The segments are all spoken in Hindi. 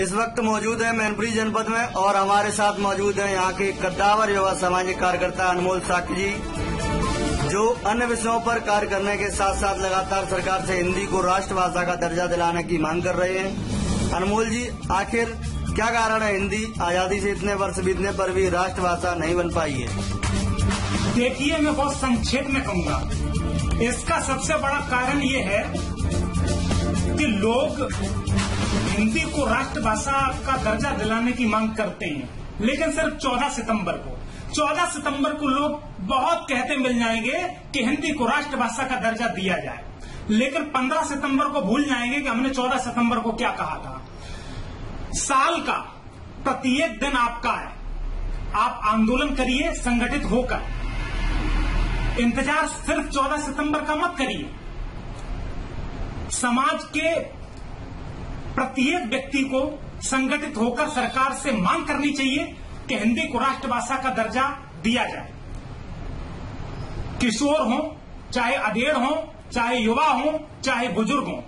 इस वक्त मौजूद है मैनपुरी जनपद में और हमारे साथ मौजूद है यहाँ के कद्दावर युवा सामाजिक कार्यकर्ता अनमोल साकी जी, जो अन्य विषयों पर कार्य करने के साथ साथ लगातार सरकार से हिंदी को राष्ट्रभाषा का दर्जा दिलाने की मांग कर रहे हैं। अनमोल जी, आखिर क्या कारण है हिंदी आज़ादी से इतने वर्ष बीतने पर भी राष्ट्रभाषा नहीं बन पाई है? देखिए, मैं बहुत संक्षेप में कहूँगा। इसका सबसे बड़ा कारण ये है कि लोग हिंदी को राष्ट्रभाषा का दर्जा दिलाने की मांग करते हैं। लेकिन सिर्फ़ 14 सितंबर को। 14 सितंबर को लोग बहुत कहते मिल जाएँगे कि हिंदी को राष्ट्रभाषा का दर्जा दिया जाए। लेकिन 15 सितंबर को भूल जाएँगे कि हमने 14 सितंबर को क्या कहा था। साल का प्रत्येक दिन आपका है। आप आंदोलन करिए, संगठित होकर। इंतज़ार सिर्फ़ 14 सितंबर का मत करिए। समाज के प्रत्येक व्यक्ति को संगठित होकर सरकार से मांग करनी चाहिए कि हिंदी को राष्ट्रभाषा का दर्जा दिया जाए। किशोर हो, चाहे अधेड़ हो, चाहे युवा हो, चाहे बुज़ुर्ग हो,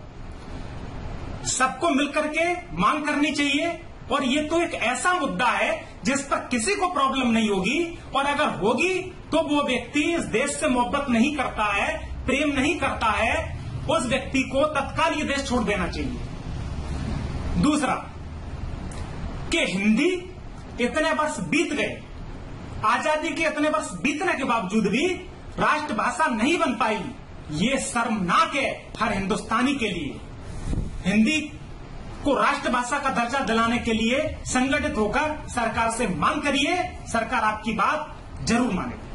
सबको मिलकर के मांग करनी चाहिए। और ये तो एक ऐसा मुद्दा है जिस पर किसी को प्रॉब्लम नहीं होगी। और अगर होगी तो वो व्यक्ति इस देश से मोहब्बत नहीं करता है, प्रेम नहीं करता है उस व्यक्ति को तत्काल ये देश छोड़ देना चाहिए। दूसरा, कि हिंदी इतने वर्ष बीत गए, आज़ादी के इतने वर्ष बीतने के बावजूद भी राष्ट्रभाषा नहीं बन पाई, ये शर्मनाक है हर हिंदुस्तानी के लिए। हिंदी को राष्ट्रभाषा का दर्जा दिलाने के लिए संगठित होकर सरकार से मांग करिए, सरकार आपकी बात ज़रूर मानेगी।